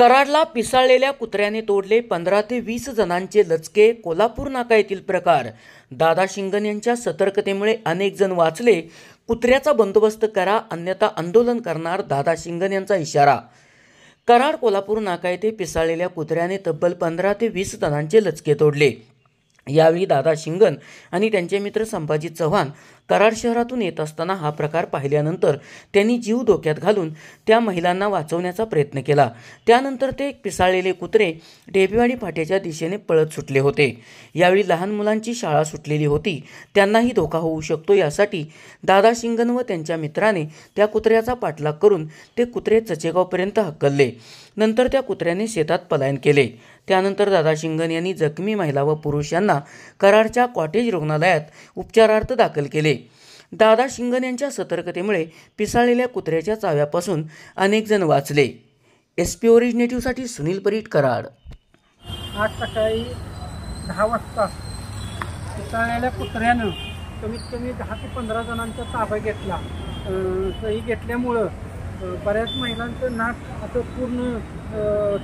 कराडला पिसाळलेल्या कुत्र्याने तोडले पंधरा ते वीस जणांचे लचके कोल्हापूर नाका येथील प्रकार. दादा शिंगण यांच्या सतर्कतेमुळे अनेक जण वाचले. कुत्र्याचा बंदोबस्त करा अन्यथा आंदोलन करणार दादा शिंगण यांचा इशारा. कराड कोल्हापूर नाका येथे पिसाळलेल्या कुत्र्याने तब्बल पंधरा ते वीस जणांचे लचके तोडले. यावेळी दादा शिंगण आणि त्यांचे मित्र संभाजी चव्हाण कराड शहरातून येत असताना हा प्रकार पाहिल्यानंतर त्यांनी जीव धोक्यात घालून त्या महिलांना वाचवण्याचा प्रयत्न केला. त्यानंतर ते पिसाळलेले कुत्रे डेबेवाडी फाट्याच्या दिशेने पळत सुटले होते. यावेळी लहान मुलांची शाळा सुटलेली होती. त्यांनाही धोका होऊ शकतो यासाठी दादा शिंगण व त्यांच्या मित्राने त्या कुत्र्याचा पाठलाग करून ते कुत्रे चचेगावपर्यंत हकलले. नंतर त्या कुत्र्याने शेतात पलायन केले. त्यानंतर दादा शिंगण यांनी जखमी महिला व पुरुष यांना कराडच्या कॉटेज रुग्णालयात उपचारार्थ दाखल केले. दादा शिंगण यांच्या सतर्कतेमुळे पिसाळलेल्या कुत्र्याच्या चाव्यापासून अनेक जण वाचले. एस पी ओरिजिनेटिव्हसाठी सुनील परीट कराड. आज सकाळी दहा वाजता पिसाळलेल्या कुत्र्यानं कमीत कमी दहा ते पंधरा जणांचा ताबा घेतला. अं, सही घेतल्यामुळं बऱ्याच महिलांचं नाक असं पूर्ण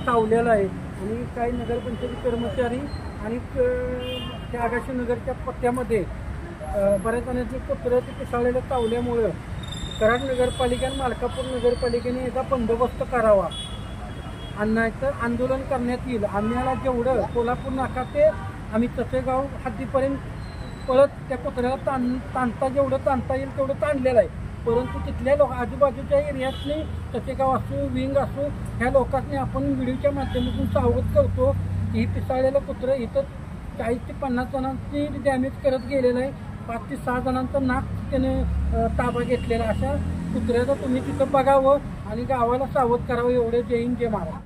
चावलेलं आहे. आणि काही नगरपंचायती कर्मचारी आणि त्या आगाशी नगरच्या पट्ट्यामध्ये बऱ्याच जणांचे कुत्र्या ते पिसाळलेलं चावल्यामुळं कराड नगरपालिका आणि मालकापूर नगरपालिकेने याचा बंदोबस्त करावा. आणि नाहीतर आंदोलन करण्यात येईल. आम्हाला जेवढं कोल्हापूर नाका ते आम्ही तसेगाव हद्दीपर्यंत पळत त्या कुत्र्याला ताण ताणता जेवढं ताणता येईल तेवढं ताणलेलं आहे. परंतु तिथल्या लोक आजूबाजूच्या एरियातली तसेगाव असो विंग असो ह्या लोकांनी आपण व्हिडिओच्या माध्यमातून सावध करतो की ही पिसाळलेलं कुत्रं इथं चाळीस ते पन्नास जणांची डॅमेज करत गेलेलं आहे. पाच ते सहा जणांचं नाक त्याने ताबा घेतलेला अशा कुत्र्याचं तुम्ही तिथं बघावं आणि गावाला सावध करावं एवढं जय हिंद जय महाराज